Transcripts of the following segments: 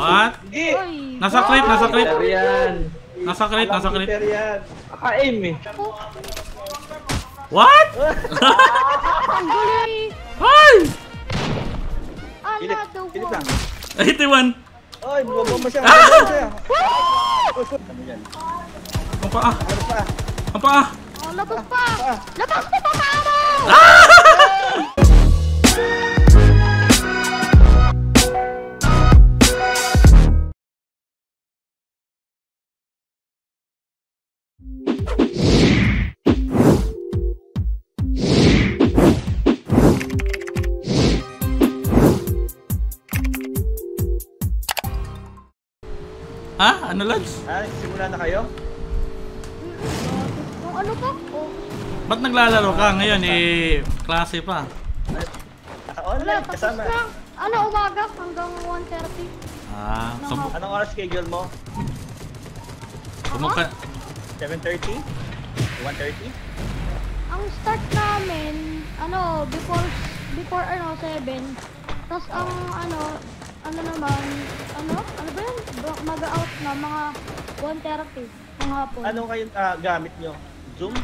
What? Nasa crate, nasa crate. Nasa crate, nasa crate. Naka-aim eh. What? Ang. Ay! Pilip, Another pilip lang. one. 81. Oy, bumaba mo siya. Ah! mo. Ano? Ang paa. Ano pa? Ang paa. Oh, labas pa. Labas pa pa paano? Ha? Ano, Lads? Ah, simula na kayo? Yung ano pa? Oh. Ba't naglalaro ka ngayon? Eh, klase pa. Wala, Naka-online, tapos kasama. lang. Ano, umaga hanggang 1.30. Ah, so, Anong oras schedule mo? kumuka... 7.30? 1.30? Ang start namin, ano, before, before ano, 7. Tapos ang ano, ano naman, ano, ano ba yun? Mag-out na mga 1.30 ng hapon. Anong kayo ah, gamit nyo? Zoom?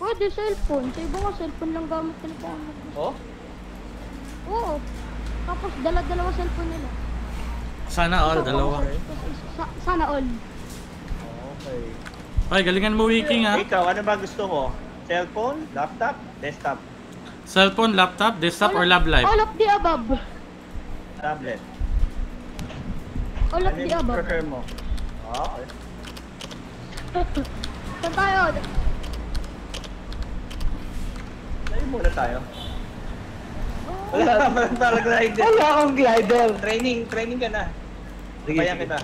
Pwede cellphone. Sa iba nga cellphone lang gamit telepono. Oh? Oo. Tapos dala-dalawa cellphone nila. Sana all, dalawa. Tapos is- sa- sana all. Okay. Ay, galingan mo wiki nga. Ikaw, ano ba gusto mo? Cellphone? Laptop? Desktop? Cellphone, laptop, desktop, or lab life? All of the above. Tablet? All of Ano the above. prefer mo? Ah, Okay. Saan tayo? Tayo muna tayo. Wala ka pa talaga glider. Wala akong glider. Training, training ka na. Bayan kita.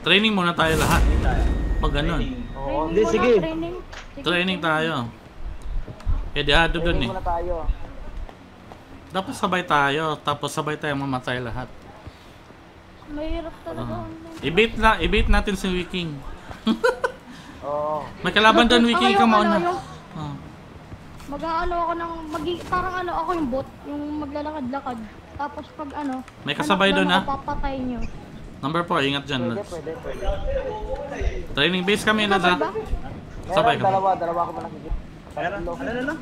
Training muna tayo lahat. Training tayo. Pag ganun. Training. Oo, Training hindi, sige. Training. Sige. Training tayo. Eh, di ado dun Training eh. muna tayo. Dapat sabay tayo, tapos sabay tayo mamatay lahat. Mahirap talaga Ah. online. I-bait na, i-bait natin si Wiking. Oo. May kalaban doon, Wiking, ikaw Ako yung mauna. ano, yung Ah. Mag-ano ako ng, magi, parang ano ako yung bot, yung maglalakad-lakad. Tapos pag ano, May kasabay doon, ng ah. mapapatay nyo. Number 4, ingat dyan. Pwede, pwede, pwede. Training base kami, ha. ba? Sabay ka. dalawa, dalawa ko nakikita. Meron? Tatlo. Ano na lang?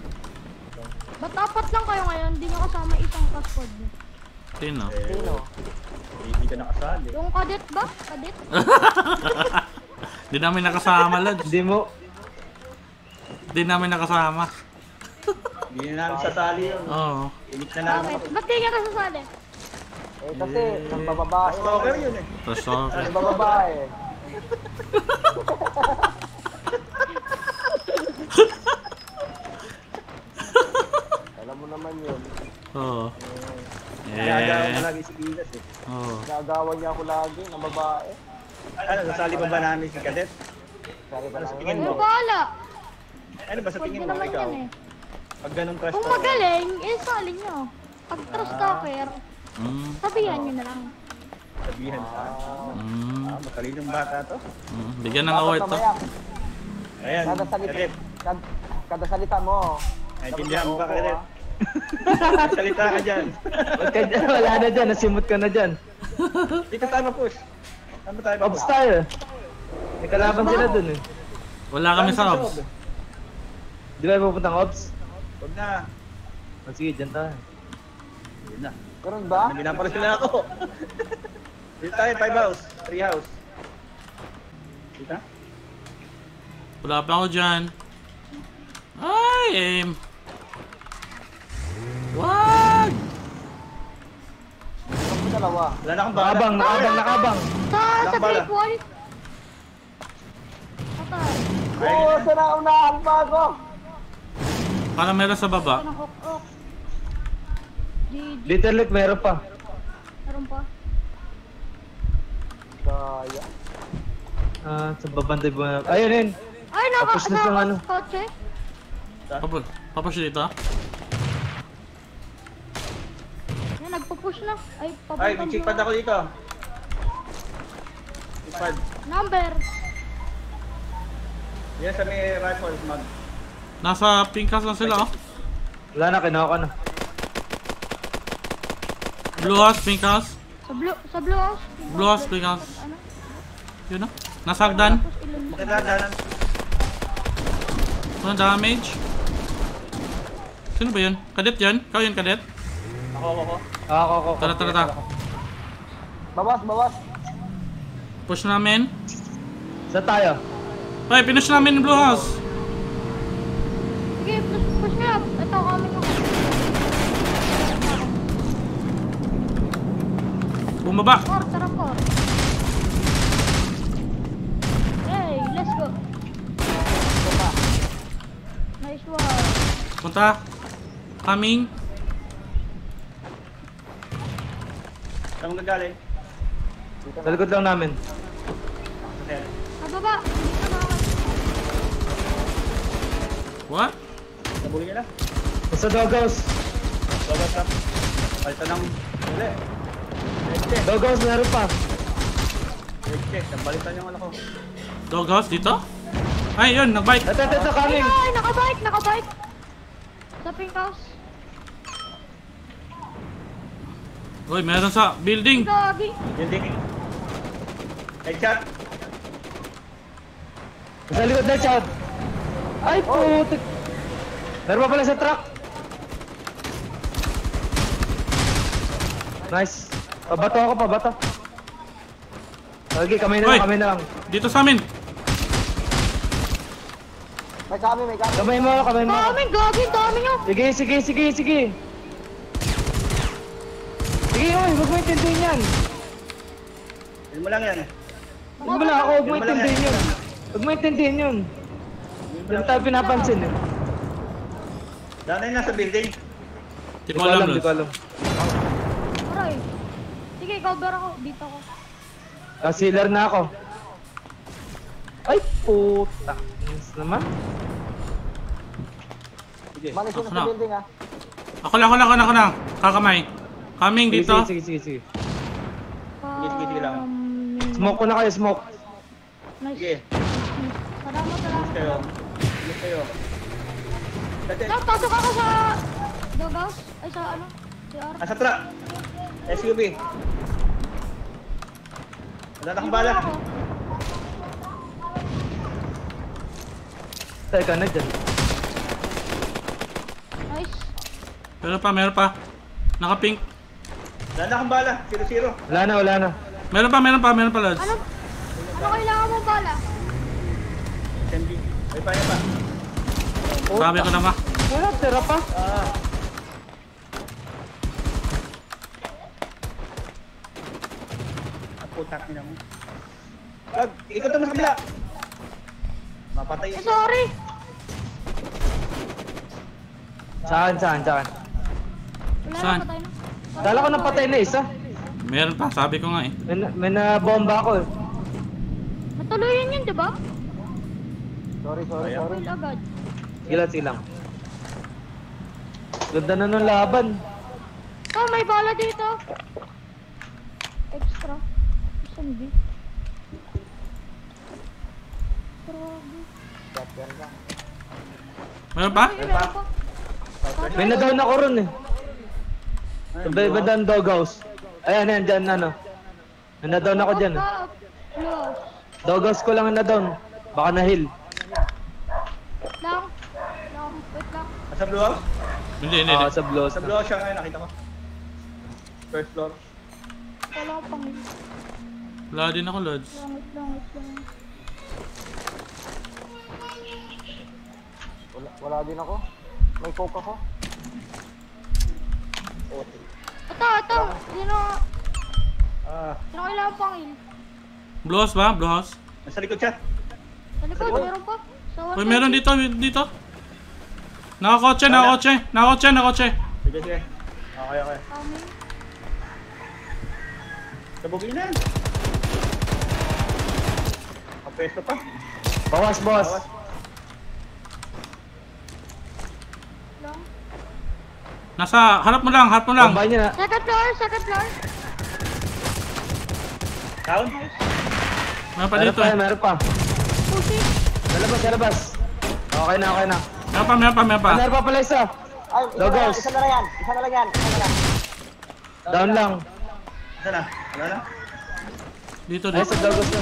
Ba't apat lang kayo ngayon? Hindi nyo kasama isang nyo. Sino? Sino? Eh, Hindi ka nakasali. Yung cadet ba? Cadet? Di namin nakasama, Lads. Hindi mo. Di namin nakasama. Hindi na namin sasali yun. Oo. Init na namin. Bakit? Ba't di nyo kasasali? Eh kasi, nang bababae. Stalker yun eh. Tapos okay. Nang bababae. Alam mo naman yun. Oo. Gagawa mo Eh. lagi si Gilas eh. Oo. Nagawan niya ako lagi ng babae. Ano, nasali pa ba namin si Cadet? Sabi pa Ano sa tingin Ano mo? bahala? Ano ba sa tingin mo ikaw? eh. Pag ganun crush Kung magaling, eh sali nyo. Pag trust talker, Mm. sabihan nyo na lang. sabihan ka. Mm. Ah, matalinong bata to. Mm. Bigyan ng award to. Ayan, Kada salita, Cadet. kad, kada salita mo. Naintindihan ba, ah. Salita ka dyan. Ka dyan, wala na dyan, nasimot ka na dyan. Dito tayo ma-push. Saan ba tayo Ops tayo. May kalaban sila dun eh. Wala kami sa ops. Di ba pupuntang Ops? Huwag na. O sige, dyan tayo. Yun na. Ganun ba? Binapala sila ako. Dito tayo, five house. Three house. Dito? Wala pa ako dyan. Ay, aim. Wag! Mo dalawa. Wala na akong bala. Nakabang, nakabang, nakabang. Sa, sa. Great Wall. Patay. Oo, oh, unahan pa ako. Para meron sa baba. GG. Little Lick, meron pa. Meron pa. Kaya. Ah, sa babantay ba? Ayun yun. Ay, naka, Tapos na yung ano. kotse. Papa, papa siya dito. Yan, nagpo-push na. Ay, Ay, papunta may chickpad ako dito. Chickpad. Number. Yan sa may rifle mag. Nasa pink house lang sila oh. Wala na, kinuha ka na. Blue house, pink house. Sa blue, sa blue house. Blue house, pink house. Ano? Yun no? Nasa hagdan. Ano damage? Sino ba yun? Kadet yun? Ikaw yun, kadet? Ako, ako, ako. Ah, Ako. Tara, tara, tara. Bawas, bawas. Push namin. Saan tayo? Ay, pinush namin yung blue house. Sige, push, push up. Ito, kami ko. Bumaba. Kor, tara kor. Hey, let's go. Nice one. Punta. Coming. Saan mo gagaling? Sa likod lang namin. Hotel. Sa baba. Dito na ako. What? Nabuli niya na. Sa doghouse. Bawas na. Palitan ng... Uli. Doghouse, meron pa. Red check. Nabalitan yung ano ko. Doghouse dito? Ay, yun, nagbike. Ito, ito, ito, coming. Ay, nakabike, nakabike. Sa pink house. Uy, meron sa building. Gagi. Building. Headshot. Sa likod na, Chad. Ay, putik. Meron pa pala sa truck. Nice. Pabato ako, pabato. Okay, kamay na lang, kamay na lang. Dito sa amin. Kamay mo, kamay mo. Dami, gagi, dami nyo. Sige, sige, sige, sige. Sige, oy, huwag mo intindihin yan. Yun mo lang yan. Huwag mo lang ako, huwag mo intindihin yun. Huwag mo intindihin yun. Hindi tayo pinapansin eh. Daan na yun nasa building. Di ko alam, di ko alam. Aray. Sige, cover ako. Dito ako. Ah, sealer na ako. Ay, puta. Yes naman. Sige. Ako na. Ako lang, ako lang, ako lang, ako lang. Kakamay. Coming Sige, dito. sige, sige, sige, sige. Sige, sige, lang. Smoke ko na kayo, smoke. Nice. Sige. Salamat, salamat. Kayo. Alis kayo. Dati. Lang, pasok ako sa doghouse. Ay, sa ano? Nasa truck. SUV. Wala na akong bala. Teka na dyan. Nice. Meron pa, meron pa. Naka-pink. Wala na akong bala. Zero zero. Wala na, wala na. Meron pa, meron pa, meron pa, Lods. Ano? Ano kailangan mo bala? SMG. May pa pa. Sabi ko na nga. Wala, tira pa. Ah. Ang putak niya mo. Wag, ikot naman sa kabila. Mapatay. Eh, sorry. Saan, saan, saan? Wala Saan? na, patay na. Kala ko napatay na isa. Meron pa, sabi ko nga eh. May, na- may na-bomba ako eh. Natuluyan yun, di ba? Sorry, sorry, Well, agad. Sige lang, sige lang. Ganda na nung laban. Oh, may bala dito. Extra. Isang B. Grabe. Meron pa? Meron pa. May na-down ako ron eh. Sa down doghouse. Ayan, ayan, dyan ano. May na-down ako dyan. Doghouse ko lang ang na-down. Baka na-heal. Lang. Lang. Wait lang. Nasa blue house? Hindi, hindi, Oo, hindi. sa blows. Sa blue house siya ngayon, nakita ko. First floor. Wala ko pang Wala din ako, Lods. Lang, wait lang, wait lang. Wala, wala din ako. May coke ako. Ito, ito. Sino, Ah, sino kailangan pang heal? Blue house ba? Blue house? nasa likod siya. Sa likod, meron pa. Sa Uy, meron dito, dito. Nakakotse, nakakotse. Nakakotse, nakakotse. Sige, sige. Okay, okay. Kami. Sabugin na. Kapesto pa. Bawas, boss. Bawas. Lang. Nasa, harap mo lang, harap mo lang. Bomba niya na. Second floor, second floor. Down. Meron pa Meron dito. pa, eh. meron pa. Pushing. Sa labas, sa labas. Okay na, okay na. Meron pa, meron pa, meron pa. Ah, meron pa pala isa. Ay, isa na, isa na lang yan. Isa na lang yan. Isa na lang. Down lang. Saan na? Wala na? Dito, Ay, dito. sa Dogos na.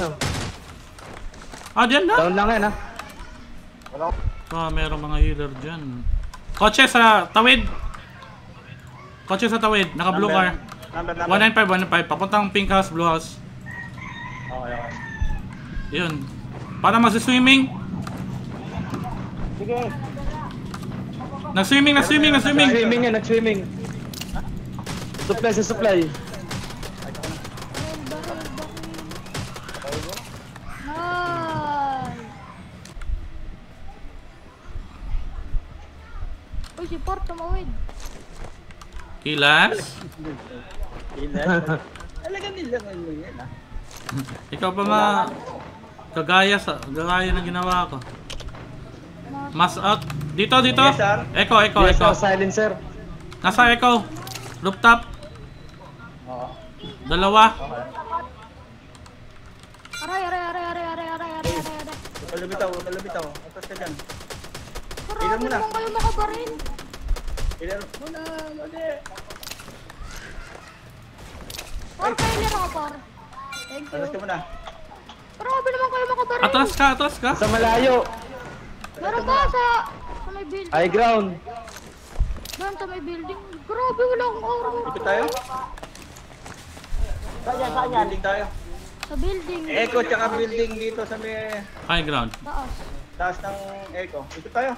Ah, diyan na. Down lang yan, ha? Wala ko. Ah, merong mga healer dyan. Kotse sa tawid. Kotse sa tawid. Naka blue car. Number, number. 195, 195. Papuntang pink house, blue house. Okay, okay. Yun. Para mag-swimming. Sige. Nag-swimming, nag-swimming, nag-swimming. Nag-swimming yan, nag-swimming. Supply sa supply. Uy, si Port tumawid. Kilas? Kilas? Talaga nila ngayon yan ah. Ikaw pa mga kagaya sa kagaya na ginawa ko. Mas out. Dito, dito. Yes, sir. Echo, echo, yes, echo. Sir, silencer. Nasa echo. Rooftop. Oo. Dalawa. Aray, aray, aray, aray, aray, aray, aray, aray. Lumitaw, lumitaw. Atas ka dyan. Ilan mo kayo makabarin. Ilan mo na, failure ako, Por. Thank Atas ka you. muna. Marami naman kayo makabarin. Atras ka, atras ka. Sa malayo. Meron ba sa, sa may building? High ground. Doon sa may building. Grabe, wala akong aura. Ikot tayo? Saan yan? Saan yan? Building tayo. Sa building. Echo tsaka building dito sa may High ground. Taas. taas ng Echo. Ikot tayo.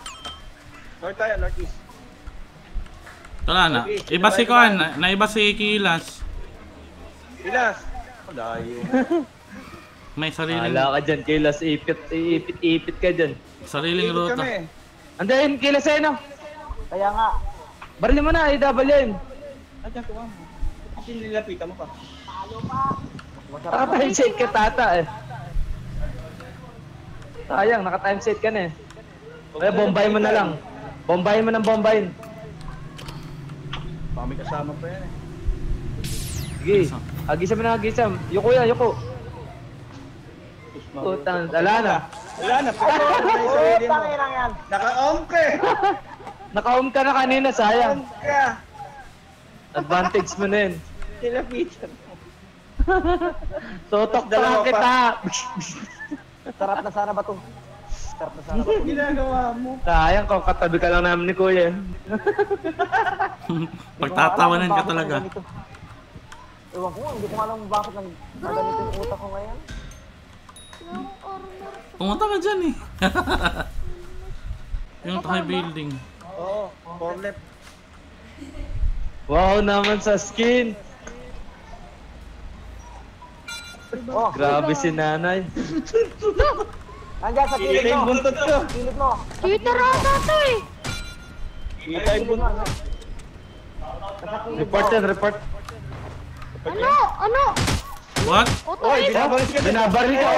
North tayo, northeast. Wala na. Iba si Kuan. Na, naiba si Kilas. Pilas. Oh, layo. May sariling... Hala ka dyan, kilas. Ipit, ipit, ipit ka dyan. Sariling ruta. kami. Andayin, kilas eh, no? Kaya nga. Barili mo na, i-double yun. Ah, dyan, tuwa mo. Kasi nilapitan mo pa. Naka-time set ka tata eh. Sayang, naka-time set ka na eh. Kaya bombay mo na lang. Bombay mo ng bombayin. Baka may kasama pa yan eh. Sige. Agisam mo na agisam. Yuko yan, yuko. Utang, wala na. Wala na, pero ano na yung sarili mo. Tangin lang yan. Naka-on ka eh. Naka-home ka na kanina, sayang. On ka. Advantage mo na yun. Nilapitan mo. Totok pa. kita. Sarap na sana ba to? Sarap na sana ba to? Ginagawa mo. Sayang, kung katabi ka lang namin ni Kuya. Pagtatawanan ka talaga. Ewan ko, hindi ko alam bakit nang ganito yung utak ko ngayon. Pumunta ka dyan eh. yung high building. Oo, four left. Wow naman sa skin. Oh, Grabe si nanay. nandiyan sa Kita yung mo. buntot ko. Pilit mo. Cheater ata to eh. Kita yung buntot. Pilit Report yan, report. Ano? Ano? What? Oy, hit? binabalis ka. Binabaril ka.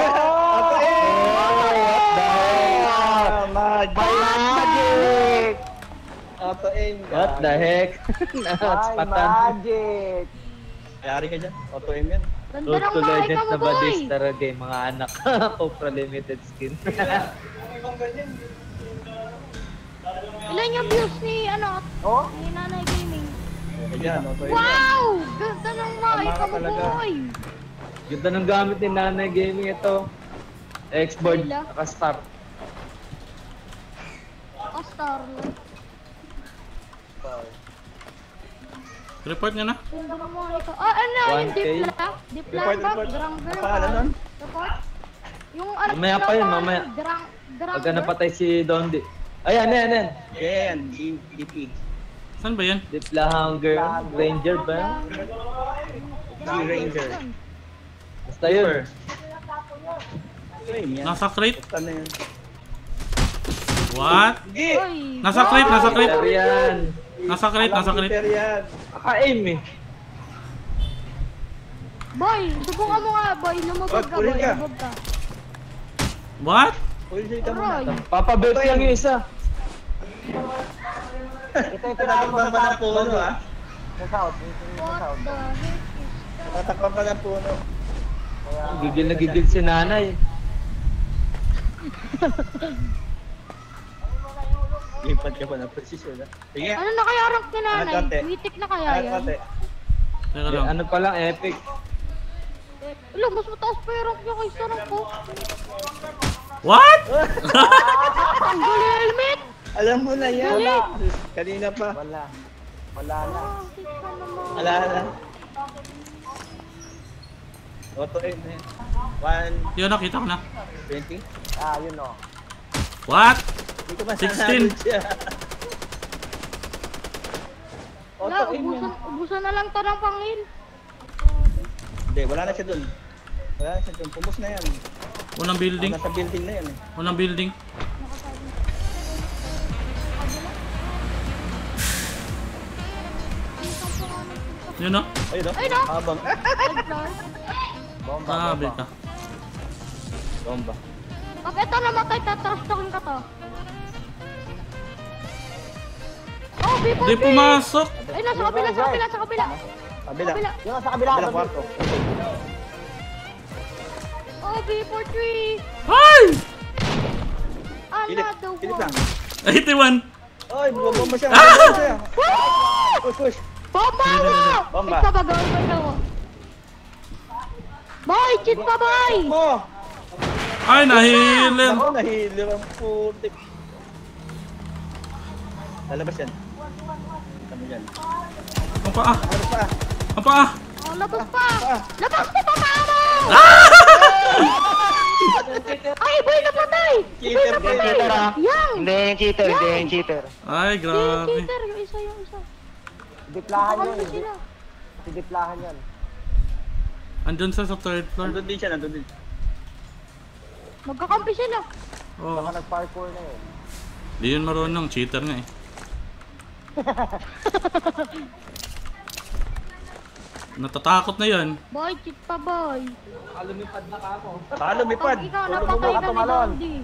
Magic! Auto aim. What the heck? Ay, Natspatan. magic. Yari ka dyan. Auto aim yan. Ganda Road ng to makina Legend mo, na ba boy. this talaga eh, mga anak. Copra Limited skin. Ilan yung views ni, ano, Oh, ni Nanay Gaming? Ayan, yan. Wow! Ganda ng makina Tama ka mo, talaga. boy. Ganda ng gamit ni Nanay Gaming ito. X-board, Wala. naka-star. Ah, Starlight. Report nyo na. Ah, ano, yung 1K? Dipla? Dipla Report, ba? report. Granger Ang pangalan nun? Report? Yung ano, Mamaya pa yun, ano, mamaya. Grang, Granger? Pagka napatay si Dondi. Ayan, ayan, ayan. Yan, D- DP. Saan ba yan? Dipla Hunger, Ranger ba? yan? D Ranger. Basta yun. Nasa crate? Ano yun? What? Nasa crate, nasa crate. Nasa crate, nasa crate. Kaka-aim eh. Boy, subukan mo nga, boy. Lumubog ka, Pulin boy. ka. Lumubog ka. What? Pulisi ka muna. Aray. Papabelt lang yung isa. ito yung mo sa pa ng puno ah. Sa south. mo What the heck is that? Tatakpan pa ng puno. Kaya, Gigil na gigil si nanay. Lipat ka pa ng posisyon ah. Sige. Ano na kaya rank ni nanay? Angat konti. Witik na kaya Angat yan? Teka lang. ano pa lang, epic. Wala, mas mataas pa yung rank niya kay sarang ko. What? Ang gali helmet! Alam mo na yan. Wala. Kanina pa. Wala. Wala na. Ah, kita naman. Wala na. Auto aim na yan. 120. Yun, nakita ko na. Ah, yun o. What? Hindi ko 16. masasabi siya. Wala, ubusan, ubusan na lang to ng pangil. Hindi, wala na siya dun. Wala na siya dun. Pumus na yan. Unang building. Nasa building na yan eh. Unang building. Yun no? Ayun o. Ayun, oh. Habang. Bomba, Sabi bomba. ka. Bomba. Pag ito namatay, tatrash talkin ka to. Oh, B4 Di pumasok. Ay, nasa kabila, sa kabila, sa kabila. Kabila. Kabila. Yung nasa kabila. Kabila kwarto. Oh, B43. Ay! Another Pilip lang. one. 81. Ay, bumbomba siya. Ah! Bumbomba siya. Push, push. Bomba mo! Bomba. Ito ba gawin ko na Boy, cheat pa, boy! Ay, nahilan. Ako, nahilir ang putik. Lalabas yan. Kami yan. Ang paa. Ano pa? Ang paa. Oh, labas pa! Labas pa, papa mo! Ay, boy, napatay! Cheater pa yan. ah. Yang! Hindi yung cheater, hindi yung cheater. Ay, Hindi yung grabe. cheater, yung isa, yung isa. Diplahan. Kakampi sila. Diplahan yun. Andun sa, sa third floor. Nandun din siya, nandun din. Magkakampi sila. Oh, Baka nag-parkour na yun. di yun marunong. Cheater nga eh. Natatakot na yun. Boy, cheat pa, boy. Baka lumipad. Pag ikaw Tulog napatay mo ka ka ni. Dondi.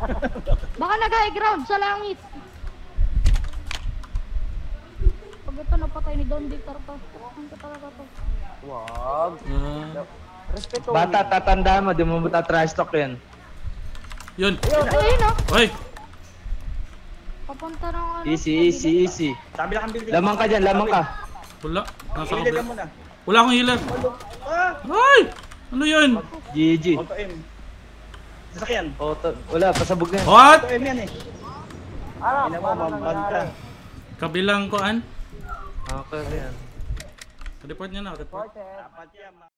Baka nag-high ground sa langit. Pag ito napatay ni Dondi, tarpa. Ang ka talaga to. Wag. Ah, Respeto. Bata, tatanda mo, di mo ba trash talk yan? yun. Ay, ayun ah. Ay! Papunta ng ano. Easy, easy, easy. Sabi lang ang building. Lamang ka dyan, lamang ka. Wala. Nasa Healer ka muna. Wala akong healer. Ah! Ay! Ano yun? GG. Auto aim. Sasakyan. Auto, wala, pasabog na yan. What? Auto aim yan eh. Ano? Ina mo, Paano mabag ka. nangyari? Kabilang koan? Okay, yan. Report niya na, report. Yan, ma-